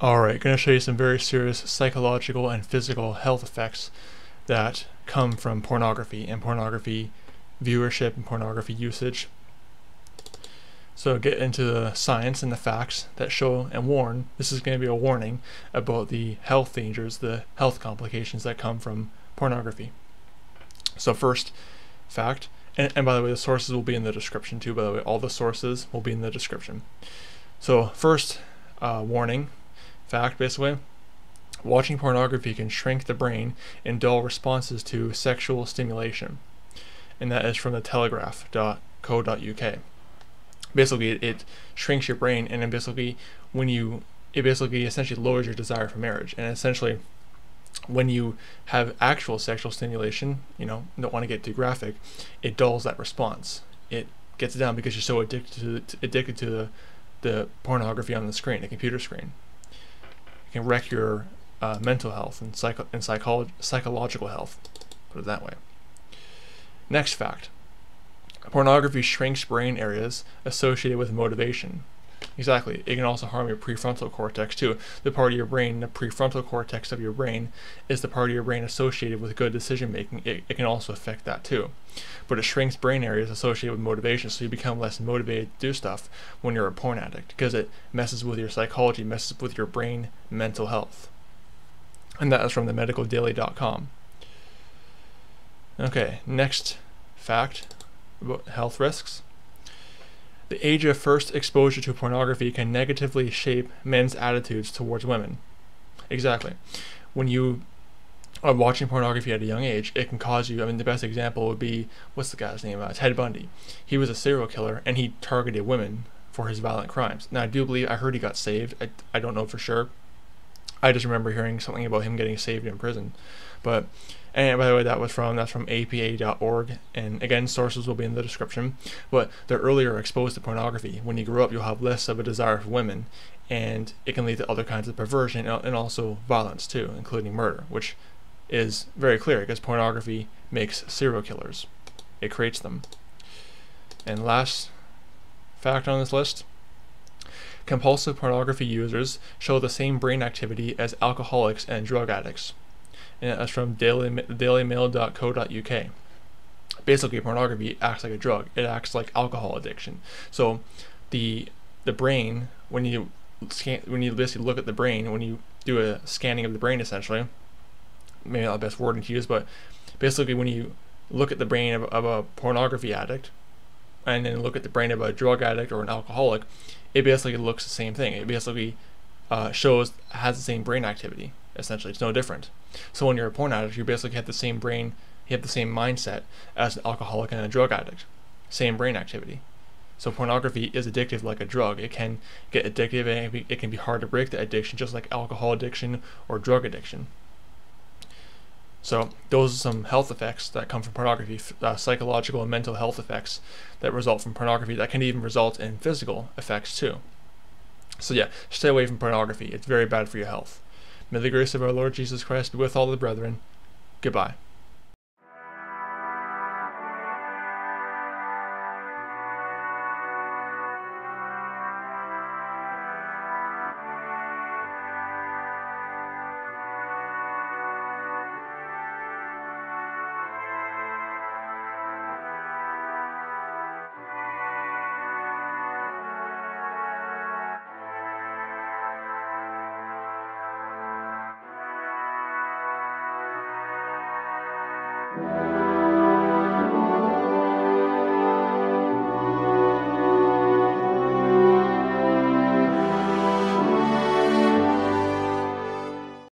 Alright, going to show you some very serious psychological and physical health effects that come from pornography and pornography viewership and pornography usage. So get into the science and the facts that show and warn. This is going to be a warning about the health dangers, the health complications that come from pornography. So first fact, and, and by the way, the sources will be in the description too. By the way, all the sources will be in the description. So first uh, warning, fact basically, watching pornography can shrink the brain and dull responses to sexual stimulation. And that is from the telegraph.co.uk. Basically, it, it shrinks your brain, and basically, when you, it basically essentially lowers your desire for marriage. And essentially, when you have actual sexual stimulation, you know, don't want to get too graphic, it dulls that response. It gets it down because you're so addicted to, to addicted to the, the pornography on the screen, the computer screen can wreck your uh, mental health and, psycho- and psycholo- psychological health. Put it that way. Next fact pornography shrinks brain areas associated with motivation. Exactly. It can also harm your prefrontal cortex too. The part of your brain, the prefrontal cortex of your brain, is the part of your brain associated with good decision making. It, it can also affect that too. But it shrinks brain areas associated with motivation, so you become less motivated to do stuff when you're a porn addict because it messes with your psychology, messes with your brain mental health. And that is from the medicaldaily.com. Okay, next fact about health risks. The age of first exposure to pornography can negatively shape men's attitudes towards women. Exactly. When you are watching pornography at a young age, it can cause you. I mean, the best example would be what's the guy's name? Uh, Ted Bundy. He was a serial killer and he targeted women for his violent crimes. Now, I do believe, I heard he got saved. I, I don't know for sure. I just remember hearing something about him getting saved in prison. But and by the way, that was from that's from APA.org, and again, sources will be in the description. But they're earlier exposed to pornography. When you grow up, you'll have less of a desire for women, and it can lead to other kinds of perversion and also violence too, including murder, which is very clear because pornography makes serial killers. It creates them. And last fact on this list compulsive pornography users show the same brain activity as alcoholics and drug addicts and that's from daily, dailymail.co.uk. Basically, pornography acts like a drug. It acts like alcohol addiction. So, the the brain when you scan when you basically look at the brain when you do a scanning of the brain essentially, maybe not the best wording to use, but basically when you look at the brain of, of a pornography addict and then look at the brain of a drug addict or an alcoholic, it basically looks the same thing. It basically uh, shows has the same brain activity. Essentially, it's no different. So when you're a porn addict, you basically have the same brain, you have the same mindset as an alcoholic and a drug addict. Same brain activity. So pornography is addictive like a drug. It can get addictive and it can be hard to break the addiction, just like alcohol addiction or drug addiction. So those are some health effects that come from pornography, uh, psychological and mental health effects that result from pornography that can even result in physical effects too. So yeah, stay away from pornography. It's very bad for your health. May the grace of our Lord Jesus Christ be with all the brethren. Goodbye. Bye.